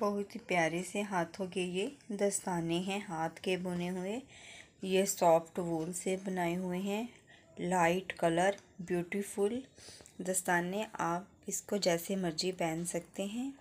बहुत ही प्यारे से हाथों के ये दस्ताने हैं, हाथ के बुने हुए। ये सॉफ्ट वूल से बनाए हुए हैं। लाइट कलर, ब्यूटीफुल दस्ताने। आप इसको जैसे मर्ज़ी पहन सकते हैं।